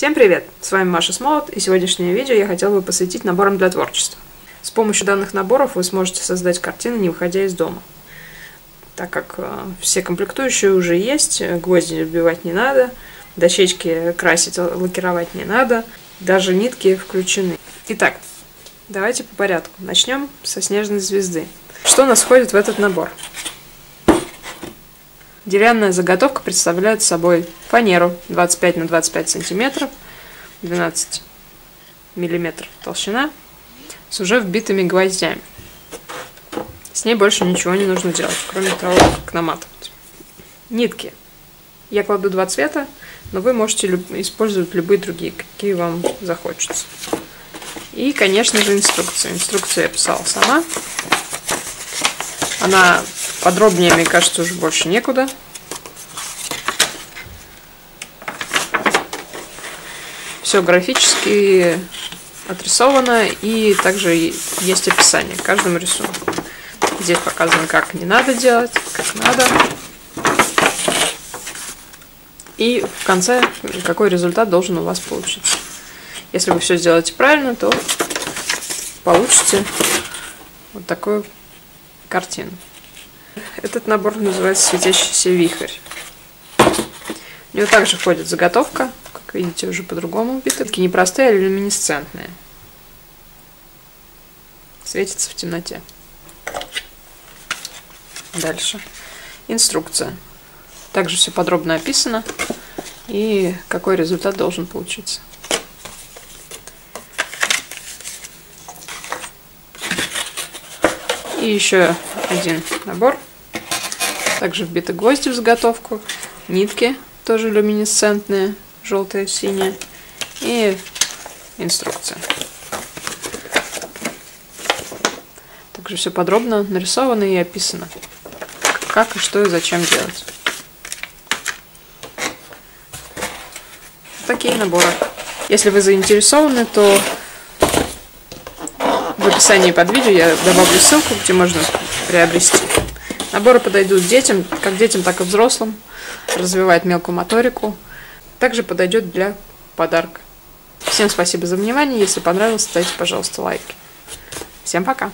Всем привет! С вами Маша Смолот, и сегодняшнее видео я хотела бы посвятить наборам для творчества. С помощью данных наборов вы сможете создать картины, не выходя из дома. Так как э, все комплектующие уже есть, гвозди вбивать не надо, дощечки красить, лакировать не надо, даже нитки включены. Итак, давайте по порядку. Начнем со снежной звезды. Что у нас входит в этот набор? Деревянная заготовка представляет собой фанеру 25 на 25 сантиметров, 12 миллиметров толщина, с уже вбитыми гвоздями. С ней больше ничего не нужно делать, кроме того, как наматывать. Нитки. Я кладу два цвета, но вы можете использовать любые другие, какие вам захочется. И, конечно же, инструкция. Инструкцию я писала сама. Она подробнее, мне кажется, уже больше некуда. Все графически отрисовано и также есть описание к каждому рисунку. Здесь показано, как не надо делать, как надо. И в конце, какой результат должен у вас получиться. Если вы все сделаете правильно, то получите вот такую картину. Этот набор называется «Светящийся вихрь». У него также входит заготовка, как видите, уже по-другому Такие не простые, а люминесцентные. Светится в темноте. Дальше. Инструкция. Также все подробно описано. И какой результат должен получиться. И еще один набор. Также вбиты гвозди в заготовку, нитки тоже люминесцентные, желтая, синяя, и инструкция. Также все подробно нарисовано и описано, как и что и зачем делать. Такие наборы. Если вы заинтересованы, то описании под видео я добавлю ссылку, где можно приобрести. Наборы подойдут детям, как детям, так и взрослым. Развивает мелкую моторику. Также подойдет для подарка. Всем спасибо за внимание. Если понравилось, ставьте, пожалуйста, лайки. Всем пока!